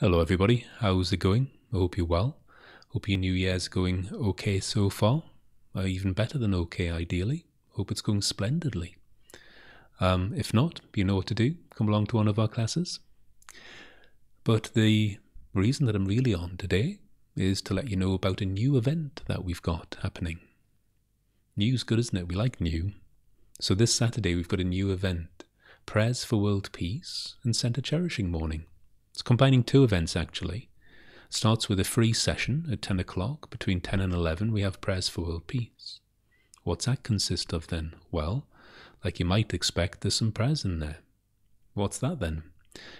Hello, everybody. How's it going? I hope you're well. Hope your new year's going okay so far. Or even better than okay, ideally. Hope it's going splendidly. Um, if not, you know what to do. Come along to one of our classes. But the reason that I'm really on today is to let you know about a new event that we've got happening. New's good, isn't it? We like new. So this Saturday we've got a new event Prayers for World Peace and Centre Cherishing Morning. It's combining two events actually. It Starts with a free session at 10 o'clock. Between 10 and 11, we have Prayers for World Peace. What's that consist of then? Well, like you might expect, there's some prayers in there. What's that then?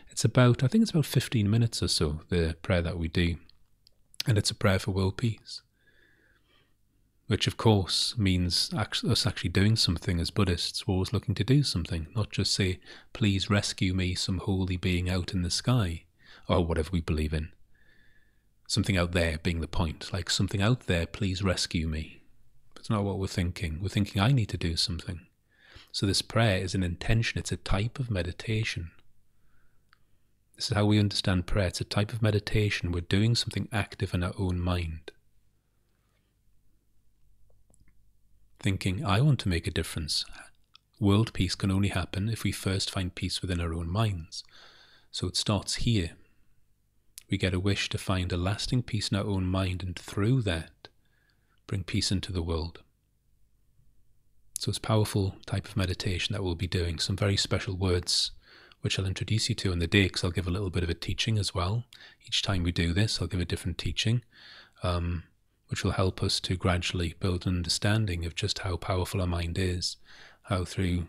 It's about, I think it's about 15 minutes or so, the prayer that we do. And it's a prayer for world peace. Which, of course, means us actually doing something as Buddhists. We're always looking to do something, not just say, please rescue me, some holy being out in the sky, Oh, or whatever we believe in. Something out there being the point, like something out there, please rescue me. It's not what we're thinking. We're thinking, I need to do something. So, this prayer is an intention, it's a type of meditation. This is how we understand prayer. It's a type of meditation. We're doing something active in our own mind. thinking, I want to make a difference. World peace can only happen if we first find peace within our own minds. So it starts here. We get a wish to find a lasting peace in our own mind, and through that, bring peace into the world. So it's a powerful type of meditation that we'll be doing. Some very special words, which I'll introduce you to in the day, because I'll give a little bit of a teaching as well. Each time we do this, I'll give a different teaching. Um, which will help us to gradually build an understanding of just how powerful our mind is, how through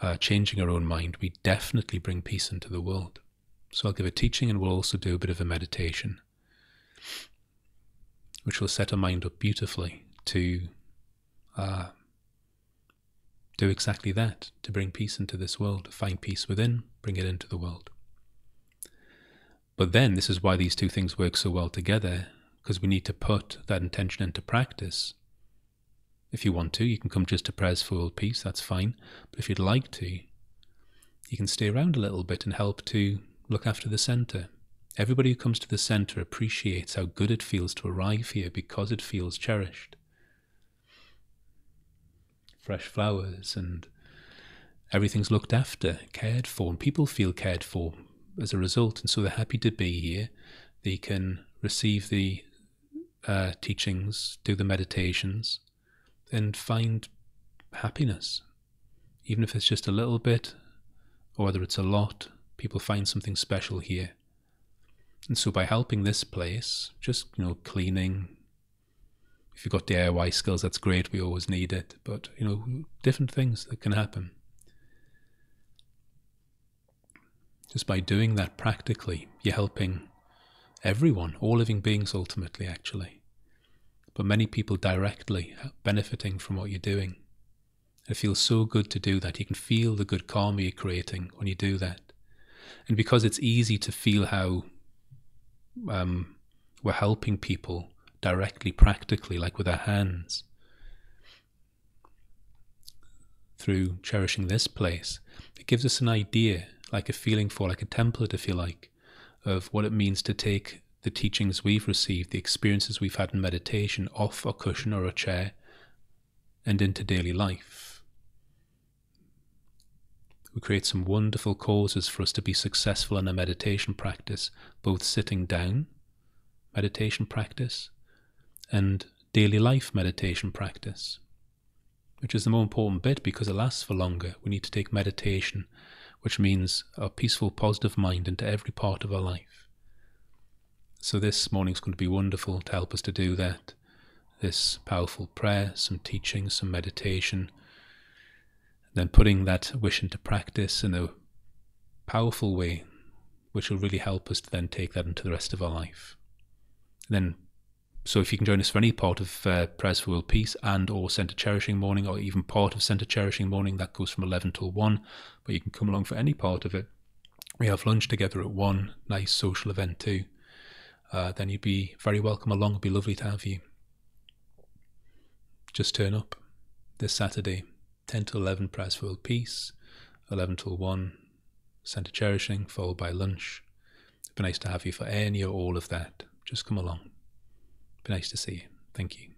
uh, changing our own mind, we definitely bring peace into the world. So I'll give a teaching and we'll also do a bit of a meditation, which will set our mind up beautifully to uh, do exactly that, to bring peace into this world, find peace within, bring it into the world. But then, this is why these two things work so well together because we need to put that intention into practice. If you want to, you can come just to prayers for world peace, that's fine. But if you'd like to, you can stay around a little bit and help to look after the centre. Everybody who comes to the centre appreciates how good it feels to arrive here because it feels cherished. Fresh flowers and everything's looked after, cared for, and people feel cared for as a result. And so they're happy to be here. They can receive the uh, teachings, do the meditations, and find happiness. Even if it's just a little bit, or whether it's a lot, people find something special here. And so by helping this place, just you know, cleaning, if you've got DIY skills, that's great, we always need it. But you know, different things that can happen. Just by doing that practically, you're helping everyone, all living beings ultimately, actually. But many people directly benefiting from what you're doing. It feels so good to do that. You can feel the good karma you're creating when you do that. And because it's easy to feel how um, we're helping people directly, practically, like with our hands, through cherishing this place, it gives us an idea, like a feeling for, like a template, if you like, of what it means to take the teachings we've received, the experiences we've had in meditation off a cushion or a chair and into daily life. We create some wonderful causes for us to be successful in a meditation practice, both sitting down meditation practice and daily life meditation practice, which is the more important bit because it lasts for longer. We need to take meditation which means a peaceful, positive mind into every part of our life. So, this morning's going to be wonderful to help us to do that. This powerful prayer, some teaching, some meditation, then putting that wish into practice in a powerful way, which will really help us to then take that into the rest of our life. then so if you can join us for any part of uh, Prayers for World Peace and or Centre Cherishing Morning or even part of Centre Cherishing Morning, that goes from 11 till 1, but you can come along for any part of it. We have lunch together at 1, nice social event too. Uh, then you'd be very welcome along. It'd be lovely to have you. Just turn up this Saturday, 10 to 11 Prayers for World Peace, 11 till 1 Centre Cherishing, followed by lunch. It'd be nice to have you for any or all of that. Just come along. Be nice to see you. Thank you.